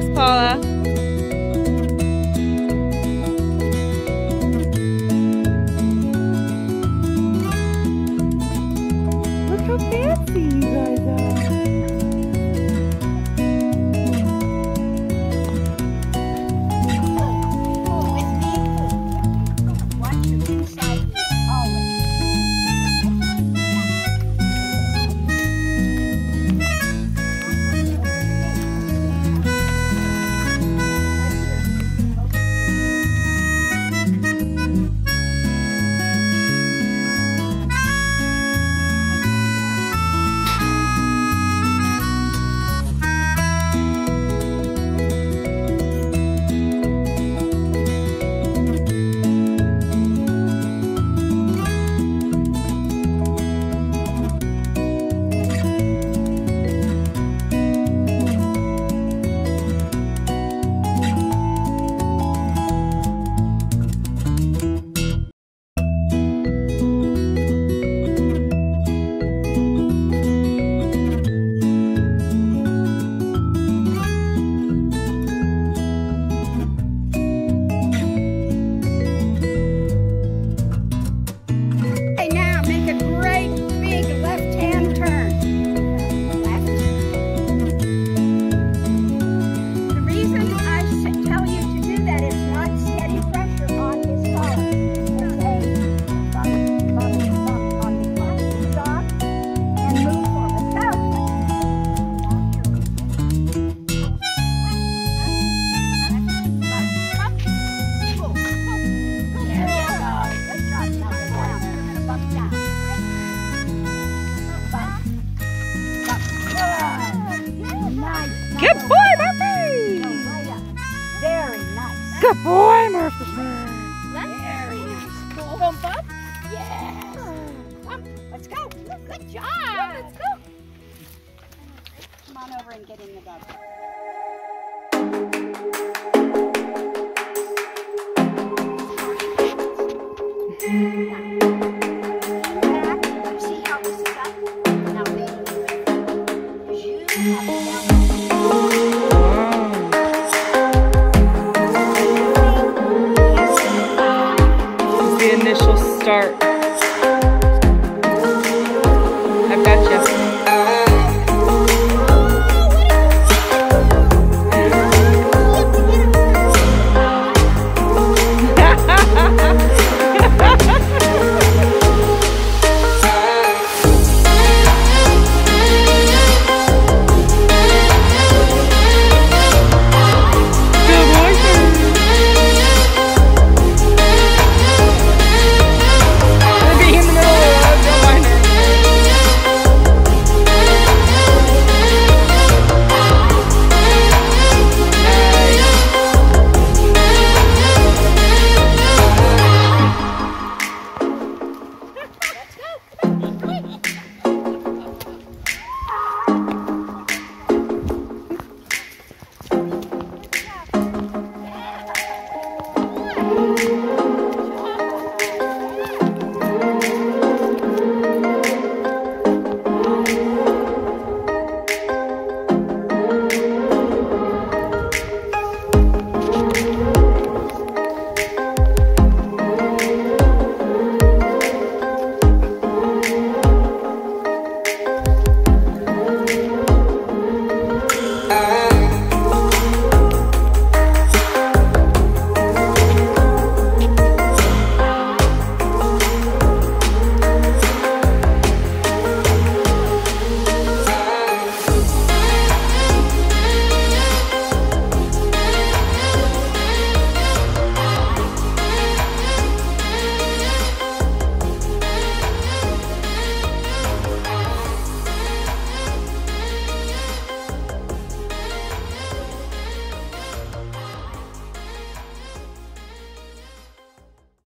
Thanks, Paula. Good boy, Murphy. Very nice. is. Bump up. Yes. Come, let's go. Good job. Yeah, let's go. Come on over and get in the bubble.